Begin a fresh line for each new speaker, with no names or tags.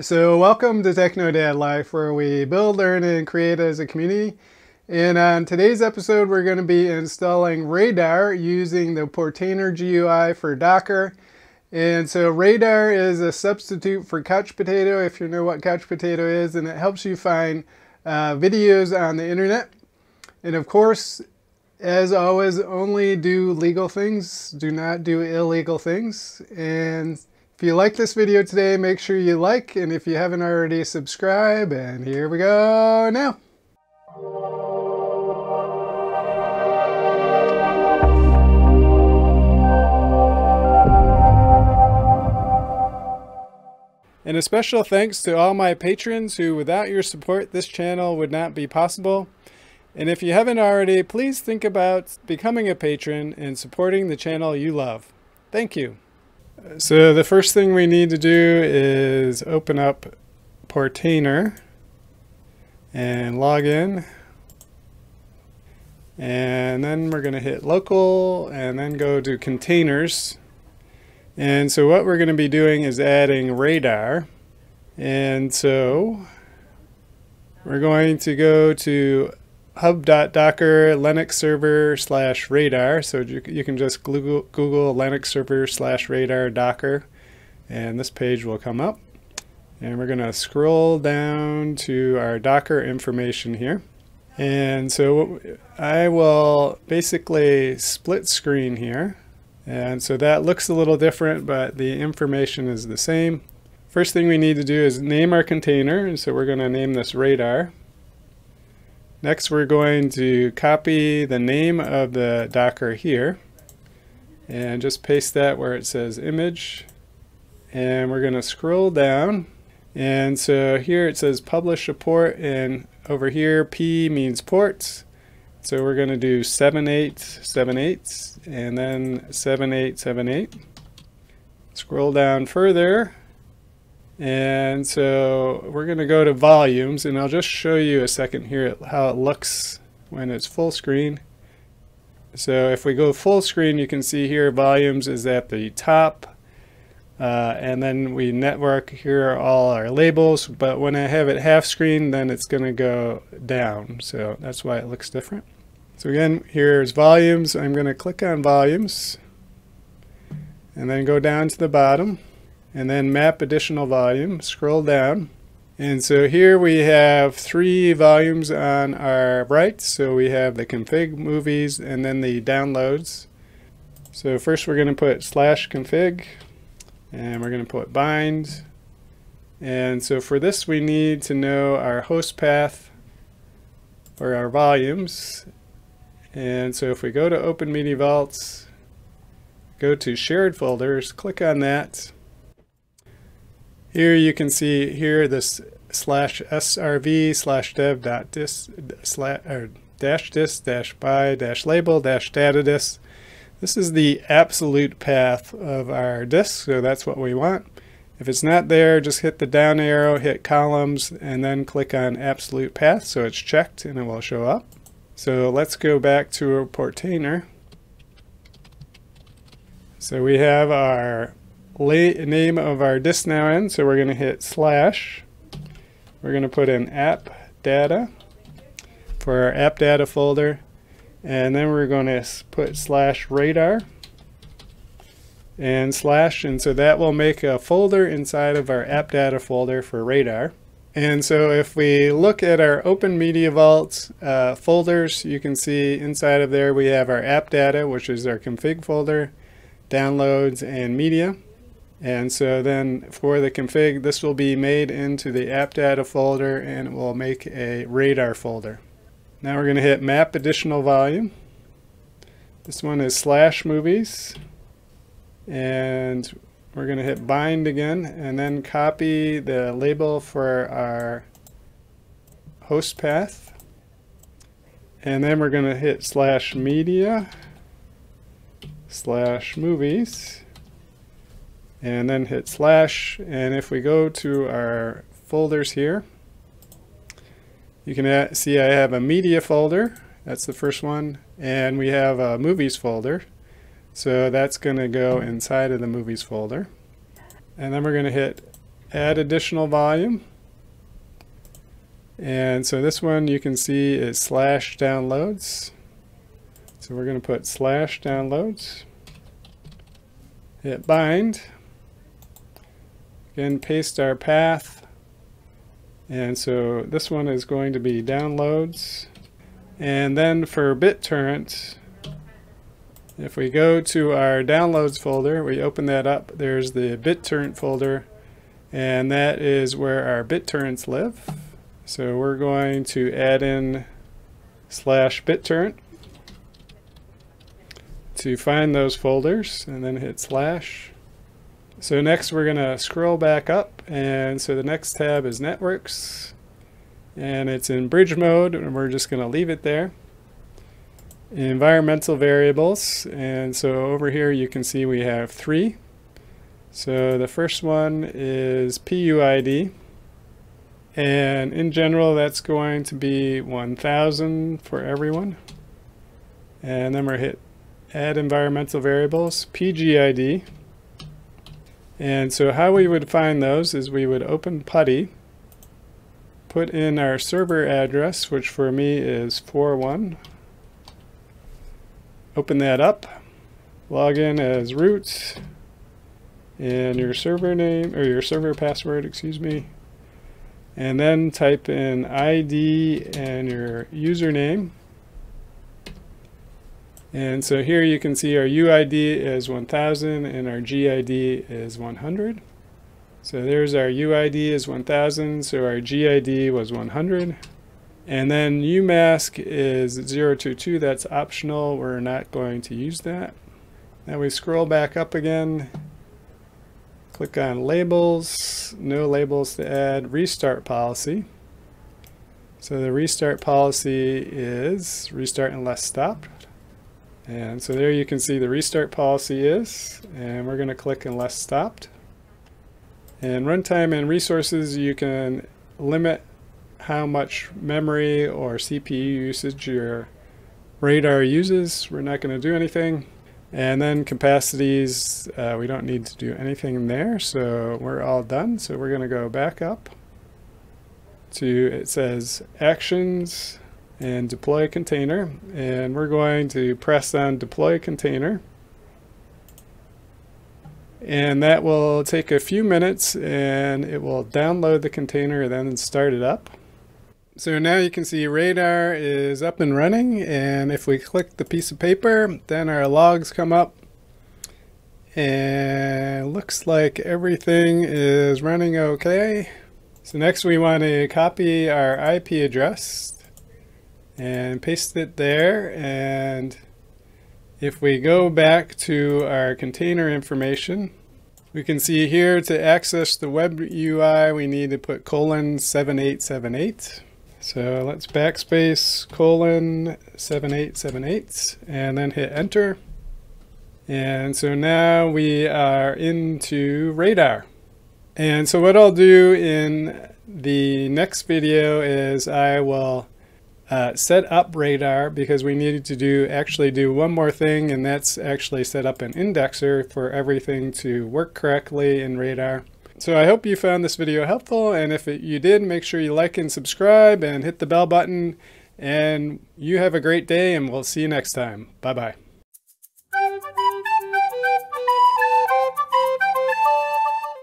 So welcome to Techno Dad Life where we build, learn, and create as a community. And on today's episode we're going to be installing Radarr using the Portainer GUI for Docker. And so Radarr is a substitute for Couch Potato if you know what Couch Potato is and it helps you find uh, videos on the internet. And of course, as always, only do legal things, do not do illegal things. And if you like this video today, make sure you like, and if you haven't already, subscribe, and here we go now. And a special thanks to all my patrons who, without your support, this channel would not be possible. And if you haven't already, please think about becoming a patron and supporting the channel you love. Thank you. So the first thing we need to do is open up Portainer and log in. And then we're going to hit local and then go to containers. And so what we're going to be doing is adding radarr. And so we're going to go to hub.docker linux server slash radarr. So you, you can just google, google linux server slash radarr docker and this page will come up. And we're going to scroll down to our docker information here. And so I will basically split screen here. And so that looks a little different but the information is the same. First thing we need to do is name our container. And so we're going to name this radarr Next we're going to copy the name of the Docker here and just paste that where it says image. And we're going to scroll down. And so here it says publish a port and over here P means ports. So we're going to do 7878 and then 7878 scroll down further and so we're going to go to volumes and I'll just show you a second here how it looks when it's full screen. So if we go full screen you can see here volumes is at the top uh, and then we network here are all our labels but when I have it half screen then it's going to go down so that's why it looks different. So again here's volumes I'm going to click on volumes and then go down to the bottom and then map additional volume, scroll down. And so here we have three volumes on our right. So we have the config movies and then the downloads. So first we're going to put slash config and we're going to put bind. And so for this we need to know our host path for our volumes. And so if we go to Open Media Vaults, go to shared folders, click on that. Here you can see here this slash srv slash dev dot dis slash or dash dis dash by dash label dash data dis. This is the absolute path of our disk, so that's what we want. If it's not there, just hit the down arrow, hit columns, and then click on absolute path so it's checked and it will show up. So let's go back to a Portainer. So we have our name of our disk now in, so we're going to hit slash. We're going to put in app data for our app data folder, and then we're going to put slash radarr and slash, and so that will make a folder inside of our app data folder for radarr. And so if we look at our Open Media Vault uh, folders, you can see inside of there we have our app data, which is our config folder, downloads, and media. And so then for the config, this will be made into the app data folder and it will make a radarr folder. Now we're going to hit map additional volume. This one is slash movies. And we're going to hit bind again and then copy the label for our host path. And then we're going to hit slash media slash movies and then hit slash and if we go to our folders here you can see I have a media folder that's the first one and we have a movies folder so that's going to go inside of the movies folder and then we're going to hit add additional volume. And so this one you can see is slash downloads. So we're going to put slash downloads. Hit bind. Again, paste our path. And so this one is going to be downloads. And then for BitTorrent, if we go to our downloads folder, we open that up, there's the BitTorrent folder, and that is where our BitTorrents live. So we're going to add in slash BitTorrent to find those folders, and then hit slash. So next we're going to scroll back up, and so the next tab is Networks, and it's in bridge mode, and we're just going to leave it there. Environmental variables and so over here you can see we have three. So the first one is PUID and in general that's going to be 1000 for everyone. And then we're hit add environmental variables PGID and so how we would find those is we would open PuTTY put in our server address which for me is 41 open that up, log in as root, and your server name, or your server password, excuse me, and then type in ID and your username. And so here you can see our UID is 1000 and our GID is 100. So there's our UID is 1000, so our GID was 100. And then UMask is 022, that's optional, we're not going to use that. Now we scroll back up again, click on labels, no labels to add, restart policy. So the restart policy is restart unless stopped. And so there you can see the restart policy is, and we're going to click unless stopped. And runtime and resources, you can limit how much memory or CPU usage your radarr uses. We're not going to do anything. And then capacities, uh, we don't need to do anything there, so we're all done. So we're going to go back up to, it says actions and deploy container. And we're going to press on deploy container. And that will take a few minutes and it will download the container and then start it up. So now you can see radarr is up and running and if we click the piece of paper then our logs come up and looks like everything is running okay. So next we want to copy our IP address and paste it there and if we go back to our container information we can see here to access the web UI we need to put colon 7878 so let's backspace colon 7878 and then hit enter. And so now we are into radarr. And so what I'll do in the next video is I will uh, set up radarr because we needed to do actually do one more thing and that's actually set up an indexer for everything to work correctly in radarr. So I hope you found this video helpful, and if it, you did, make sure you like and subscribe and hit the bell button. And you have a great day, and we'll see you next time. Bye-bye.